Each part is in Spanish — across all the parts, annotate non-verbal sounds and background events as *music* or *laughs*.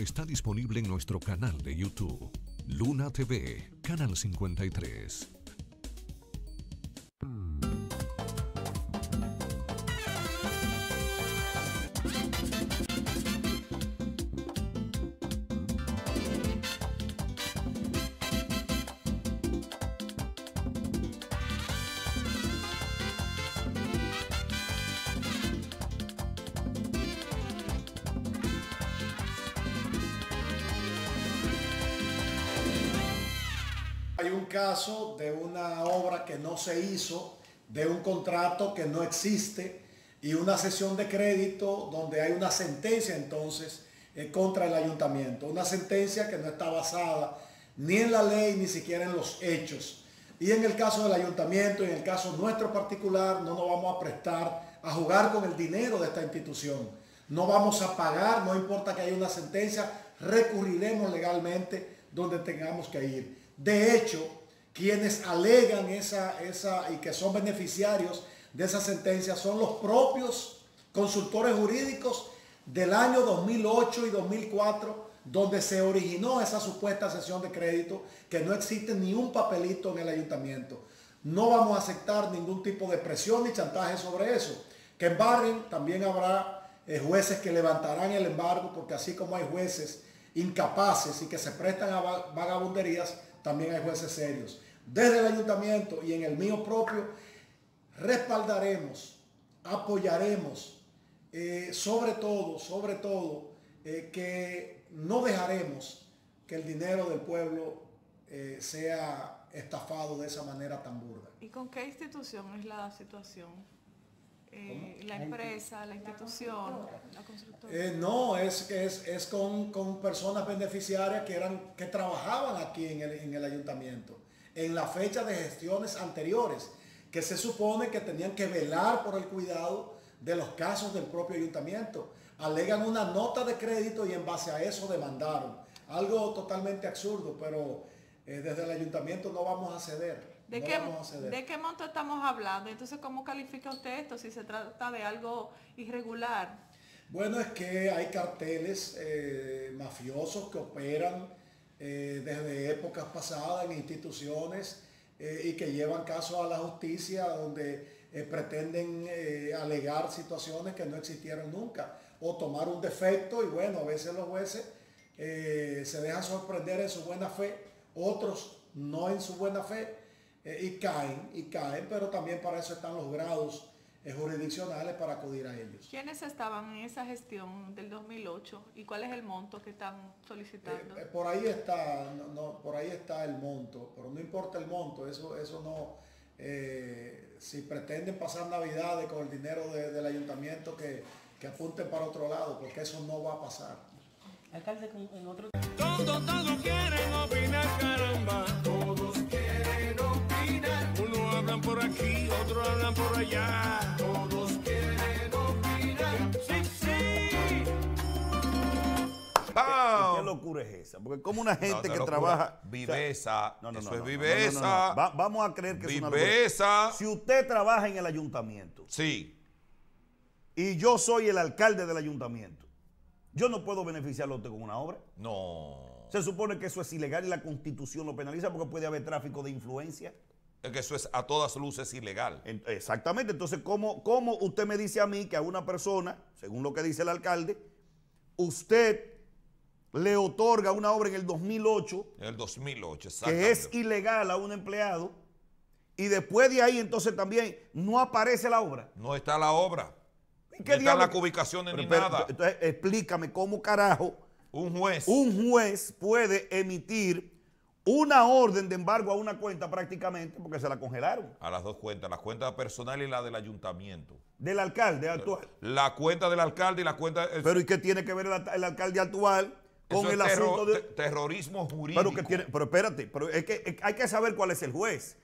está disponible en nuestro canal de YouTube, Luna TV, Canal 53. Caso de una obra que no se hizo, de un contrato que no existe y una sesión de crédito donde hay una sentencia entonces eh, contra el ayuntamiento. Una sentencia que no está basada ni en la ley ni siquiera en los hechos. Y en el caso del ayuntamiento, en el caso nuestro particular, no nos vamos a prestar a jugar con el dinero de esta institución. No vamos a pagar, no importa que haya una sentencia, recurriremos legalmente donde tengamos que ir. De hecho, quienes alegan esa, esa y que son beneficiarios de esa sentencia son los propios consultores jurídicos del año 2008 y 2004, donde se originó esa supuesta sesión de crédito, que no existe ni un papelito en el ayuntamiento. No vamos a aceptar ningún tipo de presión ni chantaje sobre eso. Que embarguen, también habrá eh, jueces que levantarán el embargo, porque así como hay jueces incapaces y que se prestan a vagabunderías, también hay jueces serios. Desde el ayuntamiento y en el mío propio, respaldaremos, apoyaremos, eh, sobre todo, sobre todo, eh, que no dejaremos que el dinero del pueblo eh, sea estafado de esa manera tan burda. ¿Y con qué institución es la situación? La empresa, la institución, la constructora. no, es, es, es con, con, personas beneficiarias que, eran, que trabajaban aquí en el, en el ayuntamiento en la fecha de gestiones anteriores, que se supone que tenían que velar por el cuidado de los casos del propio ayuntamiento. Alegan una nota de crédito y en base a eso demandaron. Algo totalmente absurdo, pero eh, desde el ayuntamiento no vamos a ceder. ¿De, qué, ¿De qué monto estamos hablando? Entonces, ¿cómo califica usted esto si se trata de algo irregular? Bueno, es que hay carteles eh, mafiosos que operan eh, desde épocas pasadas en instituciones eh, y que llevan casos a la justicia donde eh, pretenden alegar situaciones que no existieron nunca o tomar un defecto y bueno, a veces los jueces se dejan sorprender en su buena fe, otros no en su buena fe y caen, y caen, pero también para eso están los grados jurisdiccionales para acudir a ellos. ¿Quiénes estaban en esa gestión del 2008 y cuál es el monto que están solicitando? Eh, eh, por ahí está, no, por ahí está el monto, pero no importa el monto, eso, eso no, eh, si pretenden pasar navidades con el dinero del ayuntamiento que, que, apunten para otro lado, porque eso no va a pasar. Alcalde, en otro... Todos, todos quieren opinar, caramba. Aquí, otro hablan por allá. ¿Qué locura es esa? Porque como una gente que trabaja... Viveza, no, no, eso es viveza. vamos a creer que es una Si usted trabaja en el ayuntamiento. Sí. Y yo soy el alcalde del ayuntamiento. Yo no puedo beneficiarlo a usted con una obra. No. Se supone que eso es ilegal y la constitución lo penaliza porque puede haber tráfico de influencia. Es que eso es a todas luces ilegal. Exactamente. Entonces, ¿cómo, ¿cómo usted me dice a mí que a una persona, según lo que dice el alcalde, usted le otorga una obra en el 2008. En el 2008, Que es ilegal a un empleado. Y después de ahí, entonces también no aparece la obra. No está la obra. no está la ubicación ni nada. Entonces, explícame cómo carajo. Un juez. Un juez puede emitir una orden de embargo a una cuenta prácticamente porque se la congelaron. A las dos cuentas, la cuenta personal y la del ayuntamiento. Del alcalde actual. La cuenta del alcalde y la cuenta... Pero ¿y qué tiene que ver el alcalde actual con el asunto de terrorismo jurídico. Pero, que tiene, pero espérate, pero es que hay que saber cuál es el juez.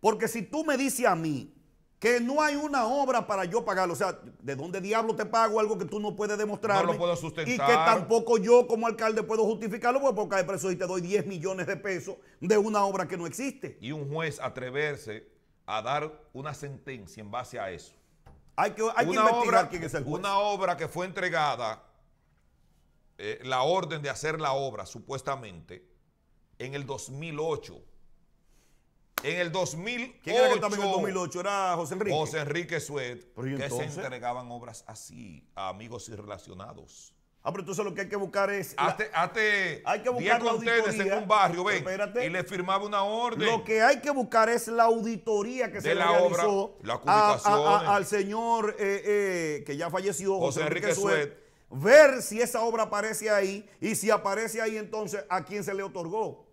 Porque si tú me dices a mí que no hay una obra para yo pagarlo, o sea, ¿de dónde diablo te pago algo que tú no puedes demostrar? No lo puedo sustentar. Y que tampoco yo como alcalde puedo justificarlo porque hay preso y te doy 10 millones de pesos de una obra que no existe. Y un juez atreverse a dar una sentencia en base a eso. Hay que, hay que investigar quién es el juez. Una obra que fue entregada eh, la orden de hacer la obra, supuestamente, en el 2008. En el 2008. ¿Quién era que estaba en el 2008? ¿Era José Enrique? José Enrique Suet, Pero, ¿y que se entregaban obras así a amigos y relacionados. Ah, pero entonces lo que hay que buscar es... la- Hazte, hazte Hay que 10 buscar la en un barrio, ven, espérate. y le firmaba una orden. Lo que hay que buscar es la auditoría que De se le la realizó obra, las a- a- al señor eh, eh, que ya falleció, José, José Enrique Enrique Suet, Suet. ver si esa obra aparece ahí y si aparece ahí entonces a quién se le otorgó.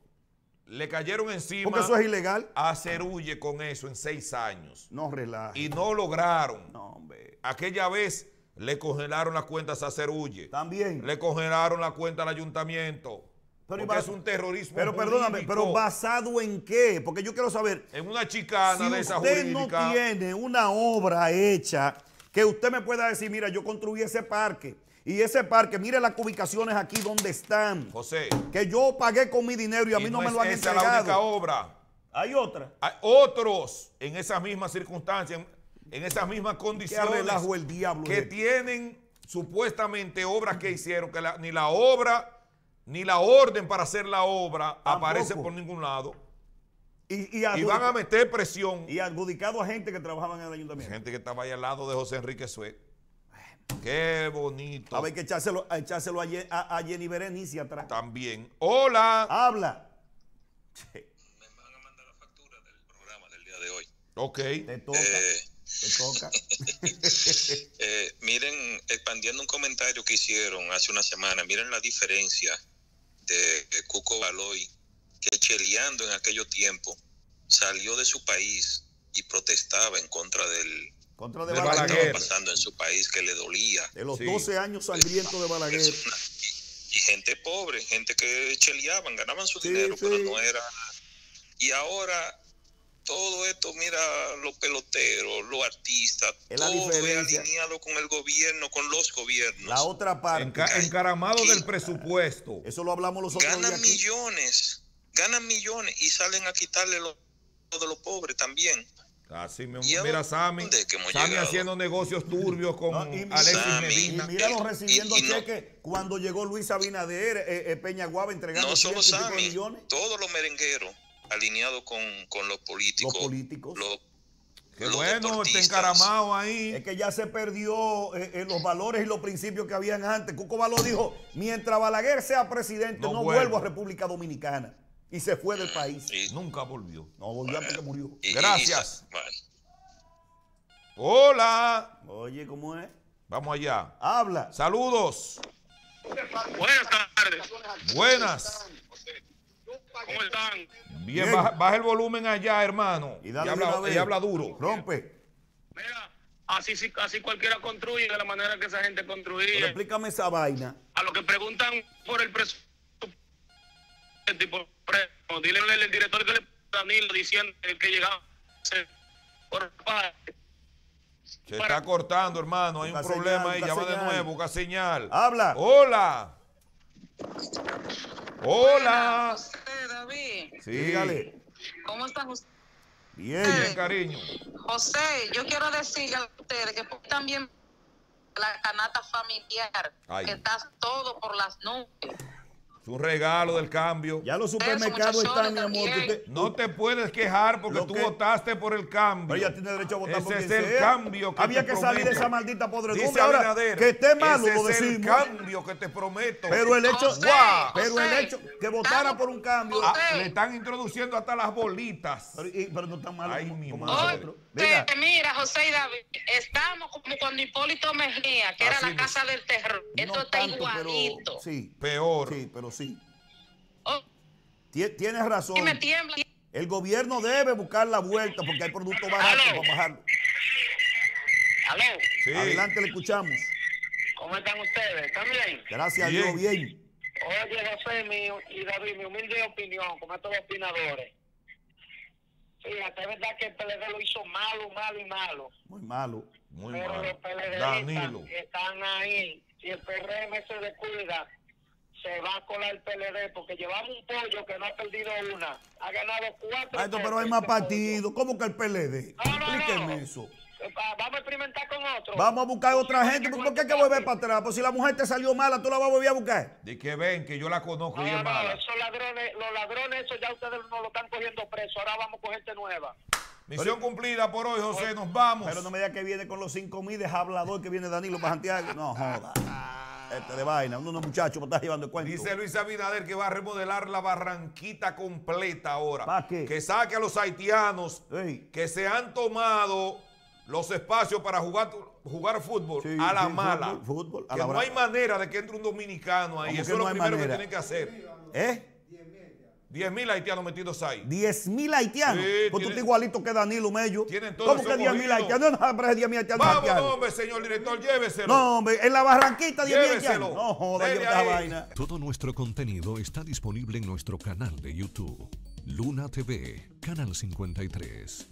Le cayeron encima Porque eso es ilegal. a Cerulle con eso en seis años. No relaje. Y no lograron. No, hombre. Aquella vez le congelaron las cuentas a Cerulle. También. Le congelaron la cuenta al ayuntamiento. Pero, porque es un terrorismo Pero perdóname, pero basado en qué? Porque yo quiero saber. En una chicana si de esa usted jurídica. no tiene una obra hecha que usted me pueda decir, mira, yo construí ese parque y ese parque, mire las ubicaciones aquí donde están, José. que yo pagué con mi dinero y a mí y no, me es lo han esa la única entregado. obra. Hay otra. Hay otros en esas mismas circunstancias, en, esas mismas condiciones, relajo el diablo que es tienen supuestamente obras que hicieron, que la- ni la obra, ni la orden para hacer la obra aparece por ningún lado. Y, y, van a meter presión. y adjudicado a gente que trabajaban en el ayuntamiento. Gente que estaba ahí al lado de José Enrique Suet. Qué bonito. A ver, hay que echárselo, a echárselo a, Ye- a- a Jenny Berenice atrás. También. Hola. Habla. día de hoy. Ok. Te toca. Eh, Te toca. *laughs* eh, miren, expandiendo un comentario que hicieron hace una semana, miren la diferencia de, de Cuco Baloy, que cheleando en aquellos tiempos salió de su país y protestaba en contra del Contra de De que Balaguer. estaba Balaguer. pasando en su país, que le dolía. De los Sí. 12 años sangrientos de Balaguer. Persona- Y, y gente pobre, gente que cheleaban, ganaban su Sí, dinero, pero sí. no era. Y ahora todo esto, mira, los peloteros, los artistas, Es la todo es alineado con el gobierno, con los gobiernos. La otra parte. Enca- encaramado del presupuesto. Eso lo hablamos los otros días ganan millones, ganan millones y salen a quitarle lo, lo de los pobres también. Así mismo. ¿Y a Mira, Sammy. Sammy haciendo negocios turbios con No, y, Alexis Sammy. y Medina. míralo recibiendo y- y no- cheques cuando llegó Luis Abinader, eh, eh, Peña Guava entregando No solo Sammy, millones. todos los merengueros alineados con, con los políticos. Los políticos. los- Qué los bueno, está encaramado ahí. Es que ya se perdió eh, eh, los valores y los principios que habían antes. Cuco Baló dijo, mientras Balaguer sea presidente, No no, vuelvo. vuelvo a República Dominicana. Y se fue del país. y- Nunca volvió. No volvió antes que murió. y- y- Gracias. y- bueno. Hola. Oye, ¿cómo es? Vamos allá. Habla. Saludos. Buenas tardes. Buenas. ¿Cómo están? Bien, Bien. Baja, baja el volumen allá, hermano. Y dale habla, y habla duro. Rompe. Mira, así, sí- así cualquiera construye de la manera que esa gente Pero construye. explícame esa vaina. A lo que preguntan por el presupuesto, dile al director que le Danilo diciendo que llegaba por parte. Se está cortando, hermano. Hay un problema ahí. Llama de nuevo. Busca señal. Habla. Hola. Hola. José, David, Sí. Dígale. ¿cómo están ustedes? Bien. Bien, cariño. José, yo quiero decirle a ustedes que también la canasta familiar, Ay. que está todo por las nubes. Es un regalo del cambio. Ya los supermercados están, mi amor. que también. usted- No te puedes quejar porque tú que- votaste por el cambio. Pero ella tiene derecho a votar Ese por es el sea. cambio que Había te que salir de esa maldita podredumbre. Dice Ahora, Abinader, que esté malo, ese lo es el decimos. cambio que te prometo. Pero el hecho, José, ¡Guau! pero el hecho que votara por un cambio. José. Ah, le están introduciendo hasta las bolitas. Pero, y- pero no tan malo Ay, como, mi como madre. nosotros. Diga, Oye, mira, José y David, estamos como cuando Hipólito Mejía, que era la casa del terror. Esto no está tanto, igualito. pero sí. Peor. Sí, pero sí. Oh, Tie- Tienes razón. y me tiembla. El gobierno debe buscar la vuelta porque hay productos baratos Aló. para bajarlo. Aló, Sí. Adelante, le escuchamos. ¿cómo están ustedes? ¿Están bien? Gracias Bien. a Dios, bien. Oye, José mío y David, mi humilde opinión, como estos opinadores. Fíjate, es verdad que el PLD lo hizo malo, malo y malo. Muy malo. Muy pero mal. los PLDistas Danilo. están ahí. Si el PRM se descuida, se va a colar el PLD porque llevamos un pollo que no ha perdido una. Ha ganado cuatro. Ay, no, pero hay más este partidos. ¿Cómo que el PLD? No, no, no. Explíqueme eso. Ah, Vamos a experimentar con otro. Vamos a buscar otra gente. ¿Por qué hay que volver para atrás? Pues si la mujer te salió mala, tú la vas a volver a buscar. De que ven, que yo la conozco y No, es no, mala. esos ladrones, los ladrones, eso ya ustedes no lo están cogiendo preso. Ahora vamos a cogerte nueva. Misión cumplida por hoy, José. Nos vamos. Pero no me digas que viene con los 5 mil de hablador que viene Danilo para Santiago. No, joda. Este de vaina. Uno, unos muchachos me está llevando el cuento. Dice Luis Abinader que va a remodelar la barranquita completa ahora. ¿Pa' qué? Que saque a los haitianos Ey. que se han tomado los espacios para jugar, jugar fútbol Sí, a la sí, mala. fútbol, fútbol, a que la no hay manera de que entre un dominicano ahí. ¿Cómo Eso es no lo primero manera? que tienen que hacer. ¿Eh? 10 mil haitianos metidos ahí. 10 mil haitianos. Sí, pues tú estás igualito que Danilo Mello. Tienen todo ¿Cómo que 10 mil cogido. haitianos? No, no, pero 10 mil haitianos. Vamos, haitianos. hombre, señor director, lléveselo. No, hombre, en la barranquita 10 mil Lléveselo. haitianos. No, yo esta vaina. Todo nuestro contenido está disponible en nuestro canal de YouTube. Luna TV, Canal 53.